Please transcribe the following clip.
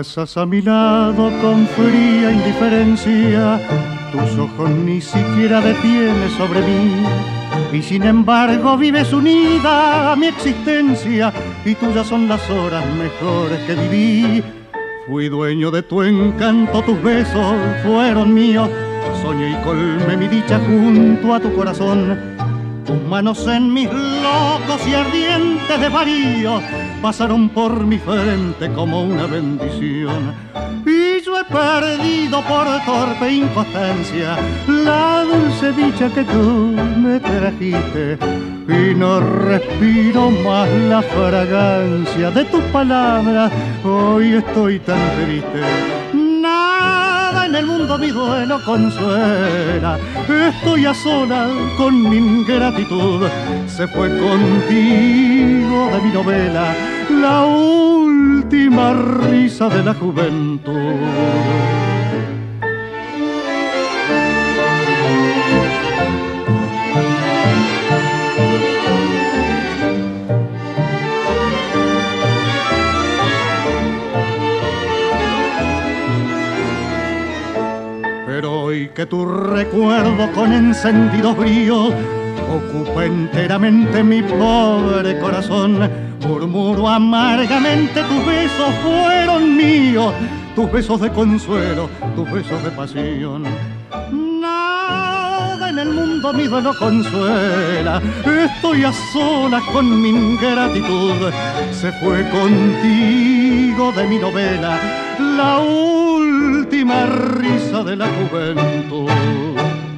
Pasas a mi lado con fría indiferencia, tus ojos ni siquiera detienes sobre mí. Y sin embargo vives unida a mi existencia y tuyas son las horas mejores que viví. Fui dueño de tu encanto, tus besos fueron míos. Soñé y colmé mi dicha junto a tu corazón. Tus manos en mis locos y ardientes desvaríos pasaron por mi frente como una bendición. Y yo he perdido por torpe inconstancia la dulce dicha que tú me trajiste. Y no respiro más la fragancia de tus palabras, hoy estoy tan triste. El mundo mi duelo consuela, estoy a sola con mi ingratitud. Se fue contigo de mi novela la última risa de la juventud. Que tu recuerdo con encendidos bríos ocupa enteramente mi pobre corazón, murmuro amargamente tus besos fueron míos, tus besos de consuelo, tus besos de pasión. Nada en el mundo mi duelo consuela, estoy a solas con mi ingratitud, se fue contigo de mi novela la última risa de la juventud.